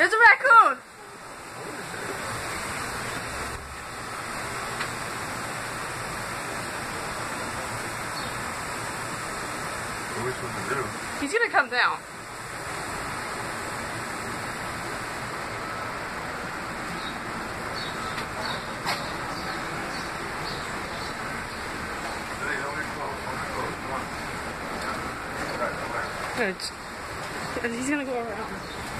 There's a raccoon! Which one to do? He's gonna come down. Good. He's gonna go around.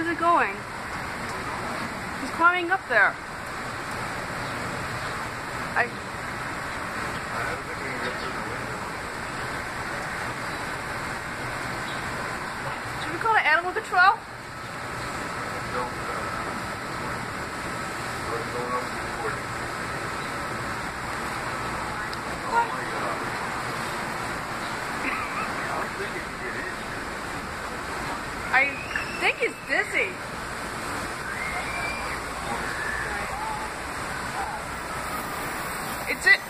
Where's it going? He's climbing up there. I should we call it animal control? Don't, uh, we're going up to the recording. Oh my god. I don't think it can get in. I think he's dizzy. It's it.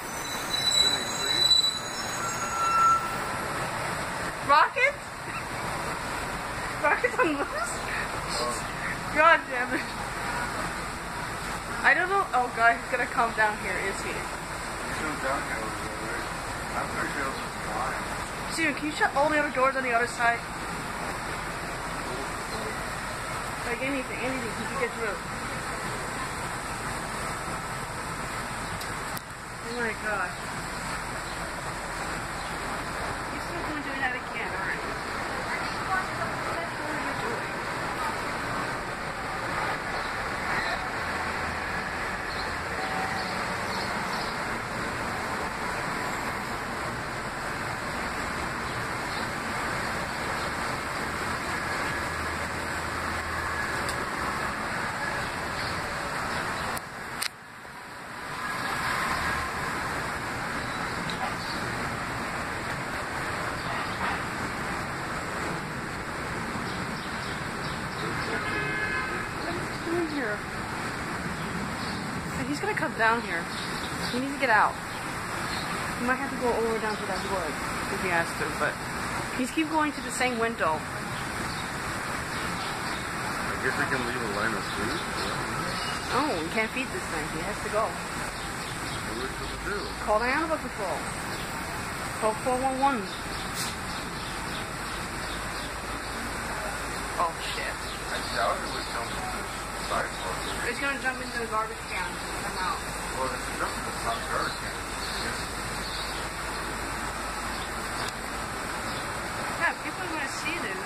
Rocket? Rocket's on loose? God damn it. I don't know. Oh god, he's gonna come down here, is he? I'm pretty sure it's flying. Steven, can you shut all the other doors on the other side? Like anything, anything, he can get through. Oh my gosh. You're still going to do that again, alright. What are you doing? What is he doing here? Hey, He's gonna come down here. He needs to get out. He might have to go all the way down to that wood if he has to, but he's keep going to the same window. I guess we can leave a line of food. Oh, we can't feed this thing. He has to go. What are we supposed to do? Call the animal control. Call 411. Oh shit. I doubt it would come from the it's going to jump into the garbage can and come out. Well, it's it jumps into the garbage can, yeah. yeah, people are going to see this.